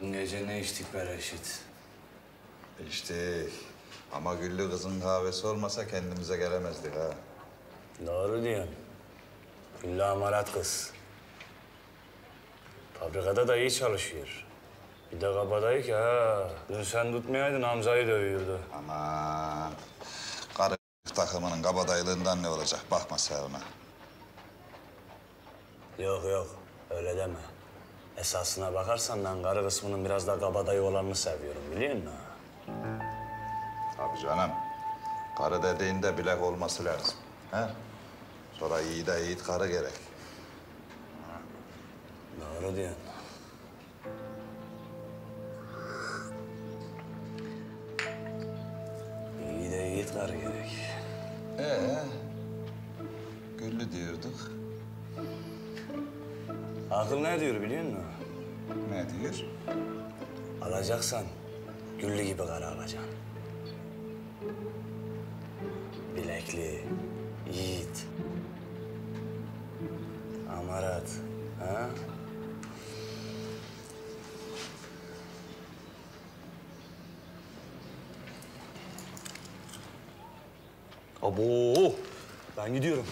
Dün gece ne içtik be Reşit? İşte ama Güllü kızın kahvesi olmasa kendimize gelemezdik ha. Doğru diyorsun. Güllü amarat kız. Fabrikada da iyi çalışıyor. Bir de kabadayı ki ha. Dün sen tutmayaydın Hamza'yı dövüyordu. Aman. Karı takımının kabadaylığından ne olacak? Bakma sen ona. Yok yok öyle deme. Esasına bakarsan ben karı kısmının biraz da kabadayı olanını seviyorum biliyor musun? Tabii canım. Karı dediğinde bilek olması lazım. He? Sonra iyi de yiğit karı gerek. Doğru diyorsun. İyi de yiğit karı gerek. Ee, Güllü diyorduk. Akıl ne diyor biliyor musun? Ne diyor? Alacaksan güllü gibi karı alacaksın. Bilekli, yiğit, amarat. Ha? Abo! Ben gidiyorum.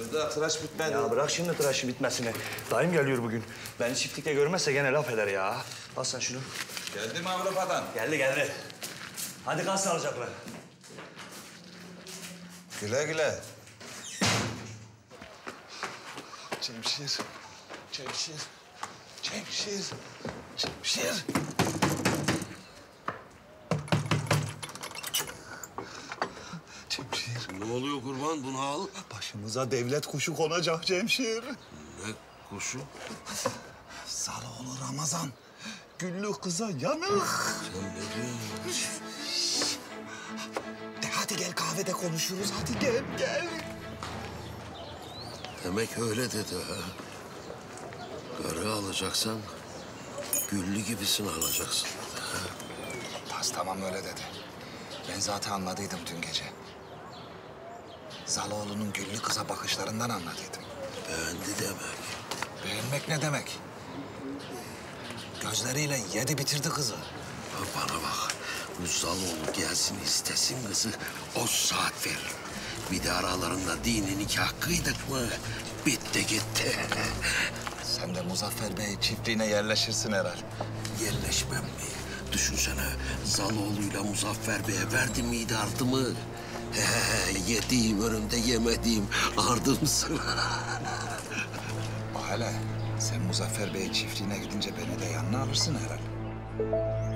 Kızda tıraş bitmedi. Ya bırak şimdi tıraşı bitmesini. Dayım geliyor bugün. Beni çiftlikte görmezse gene laf eder ya. Al sen şunu. Geldi mi Avrupa'dan? Geldi geldi. Hadi kal sağlıcakla. Güle güle. Cemşir. Cemşir. Cemşir. Cemşir. Ne bunu al. Başımıza devlet kuşu konacak Cemşir. Ne kuşu? Saloğlu Ramazan. Güllü kıza yanık. Sen ne diyorsun? De hadi gel kahvede konuşuruz. Hadi gel gel. Demek öyle dedi ha. Karı alacaksan güllü gibisini alacaksın. Tas tamam öyle dedi. Ben zaten anladıydım dün gece. Zaloğlu'nun güllü kıza bakışlarından anladıydım. Beğendi demek. Beğenmek ne demek? Gözleriyle yedi bitirdi kızı. Ha, bana bak. Bu Zaloğlu gelsin istesin kızı o saat verir. Bir de aralarında dini nikah kıydık mı bitti gitti. Sen de Muzaffer Bey çiftliğine yerleşirsin herhal. Yerleşmem mi? Düşünsene Zaloğlu'yla Muzaffer Bey'e verdi miydi ardımı? Yediğim önünde yemediğim ardımsın. O hele sen Muzaffer Bey çiftliğine gidince beni de yanına alırsın herhal.